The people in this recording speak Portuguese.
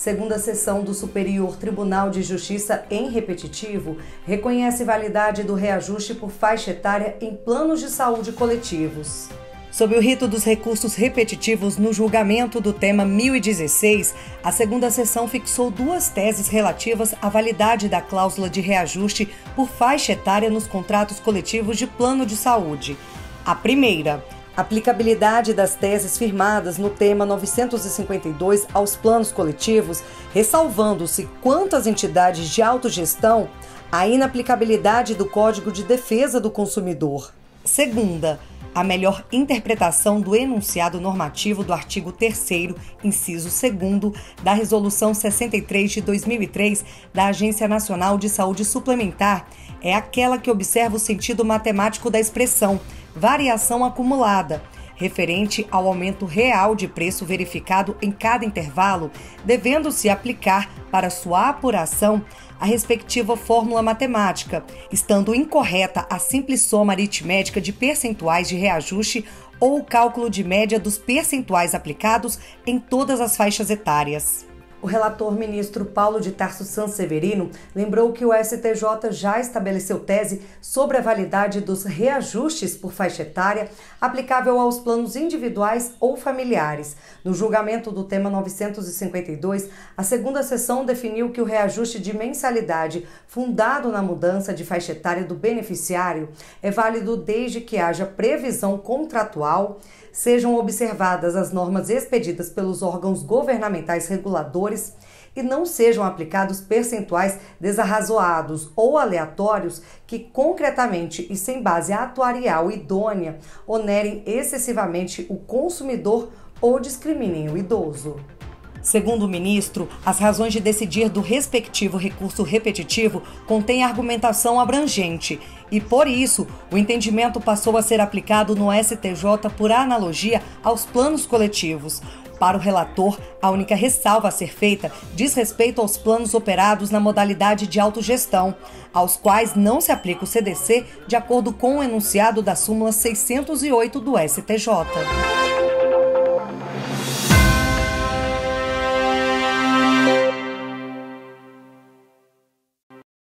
segunda sessão do Superior Tribunal de Justiça em repetitivo, reconhece validade do reajuste por faixa etária em planos de saúde coletivos. Sob o rito dos recursos repetitivos no julgamento do tema 1016, a segunda sessão fixou duas teses relativas à validade da cláusula de reajuste por faixa etária nos contratos coletivos de plano de saúde. A primeira, aplicabilidade das teses firmadas no tema 952 aos planos coletivos, ressalvando-se quanto às entidades de autogestão, a inaplicabilidade do Código de Defesa do Consumidor. Segunda, a melhor interpretação do enunciado normativo do artigo 3 inciso 2 da Resolução 63 de 2003 da Agência Nacional de Saúde Suplementar é aquela que observa o sentido matemático da expressão variação acumulada, referente ao aumento real de preço verificado em cada intervalo, devendo-se aplicar para sua apuração a respectiva fórmula matemática, estando incorreta a simples soma aritmética de percentuais de reajuste ou o cálculo de média dos percentuais aplicados em todas as faixas etárias. O relator ministro Paulo de Tarso Sanseverino lembrou que o STJ já estabeleceu tese sobre a validade dos reajustes por faixa etária aplicável aos planos individuais ou familiares. No julgamento do tema 952, a segunda sessão definiu que o reajuste de mensalidade fundado na mudança de faixa etária do beneficiário é válido desde que haja previsão contratual sejam observadas as normas expedidas pelos órgãos governamentais reguladores e não sejam aplicados percentuais desarrazoados ou aleatórios que concretamente e sem base atuarial idônea onerem excessivamente o consumidor ou discriminem o idoso. Segundo o ministro, as razões de decidir do respectivo recurso repetitivo contêm argumentação abrangente e, por isso, o entendimento passou a ser aplicado no STJ por analogia aos planos coletivos. Para o relator, a única ressalva a ser feita diz respeito aos planos operados na modalidade de autogestão, aos quais não se aplica o CDC de acordo com o enunciado da súmula 608 do STJ.